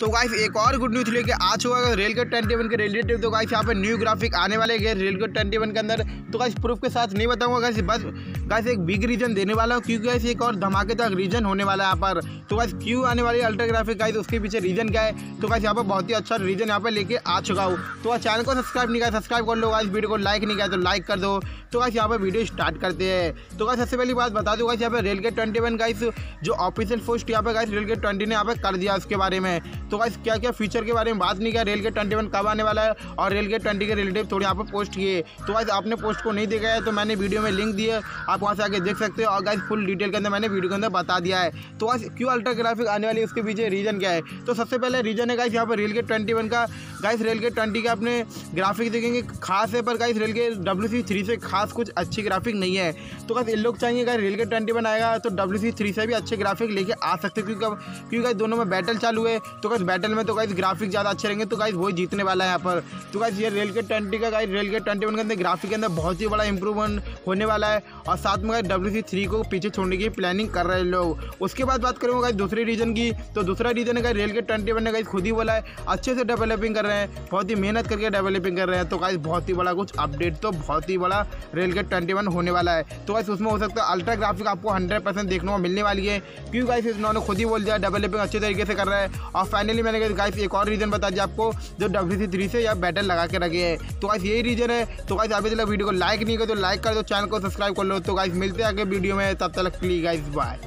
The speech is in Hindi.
तो गाइस एक और गुड न्यूज़ लेके आ चुका है रेल के ट्वेंटी वन के रिलेटिव तो गाइस यहाँ पे न्यू ग्राफिक आने वाले गए रेल के ट्वेंटी वन के अंदर। तो गाइस प्रूफ के साथ नहीं बताऊँगा गाइस बस गाइस एक बिग रीजन देने वाला हूँ, क्योंकि गाइस एक और धमाकेदार रीजन होने वाला है यहाँ पर। तो गाइस क्यों आने वाली अल्ट्रा ग्राफिक गाइस उसके पीछे रीजन क्या है? तो गाइस यहाँ पर बहुत ही अच्छा रीजन यहाँ पर लेके आ चुका हूँ। तो चैनल को सब्सक्राइब नहीं किया सब्सक्राइब कर लो गाइस वीडियो को लाइक नहीं किया तो लाइक कर दो। तो गाइस यहाँ पर वीडियो स्टार्ट करते हैं। तो गाइस सबसे पहली बात बता दो गाइस यहाँ पर रेल के ट्वेंटी वन गाइस जो ऑफिशियल पोस्ट यहाँ पर गाइस रेल के ट्वेंटी ने यहाँ पर कर दिया उसके बारे में। तो गाइस क्या क्या फीचर के बारे में बात नहीं किया रेल के ट्वेंटी कब आने वाला है और रेल के ट्वेंटी के रिलेटिव थोड़ी यहाँ पर पोस्ट किए। तो गाइस, आपने पोस्ट को नहीं देखा है तो मैंने वीडियो में लिंक दिए आप वहाँ से आके देख सकते हो। और गाइस फुल डिटेल के अंदर मैंने वीडियो के अंदर बता दिया है। तो गाइस, क्यों अल्ट्रा ग्राफिक आने वाली है, उसके पीछे रीजन क्या है? तो सबसे पहले रीजन है, गाइस, यहाँ पर रेल के ट्वेंटी का। गाइस रेल के ट्वेंटी का अपने ग्राफिक देखेंगे, खास है, पर गाइस रेल के डब्ल्यू सी खास कुछ अच्छी ग्राफिक नहीं है। तो गाइस इन लोग चाहिए गाइस रेल के ट्वेंटी आएगा तो डब्ल्यू सी भी अच्छे ग्राफिक लेके आ सकते क्योंकि क्योंकि दोनों में बैटल चालू है तो गाइस बैटल में तो गाइस ग्राफिक ज़्यादा अच्छे रहेंगे तो गाइस वही जीतने वाला है यहाँ पर। तो गाइस ये रेल के ट्वेंटी का गाइस रेल के ट्वेंटी वन के अंदर ग्राफिक के अंदर बहुत ही बड़ा इंप्रूवमेंट होने वाला है। और साथ में डब्ल्यू सी थ्री को पीछे छोड़ने की प्लानिंग कर रहे हैं लोग। उसके बाद बात करूँगा दूसरे रीजन की। तो दूसरा रीजन है गाइस रेल के ट्वेंटी वन ने गाइस खुद ही बोला है, अच्छे से डेवलपिंग कर रहे हैं, बहुत ही मेहनत करके डेवलपिंग कर रहे हैं। तो गाइस बहुत ही बड़ा कुछ अपडेट तो बहुत ही बड़ा रेल के ट्वेंटी वन होने वाला है। तो गाइस उसमें हो सकता है अल्ट्रा ग्राफिक आपको हंड्रेड परसेंट देखने को मिलने वाली है क्योंकि गाइस इन्होंने खुद ही बोल दिया डेवलपिंग अच्छे तरीके से कर रहा है। और फाइनली मैंने कहा गाइस एक और रीजन बता दिया आपको, जो डब्ल्यू सी थ्री से या बैटल लगा के रखे हैं। तो गाइस यही रीजन है। तो गाइस अभी तक वीडियो को लाइक नहीं कर तो लाइक कर दो चैनल को सब्सक्राइब कर लो। तो गाइस मिलते हैं आगे वीडियो में। तब तक प्लीज़ गाइस बाय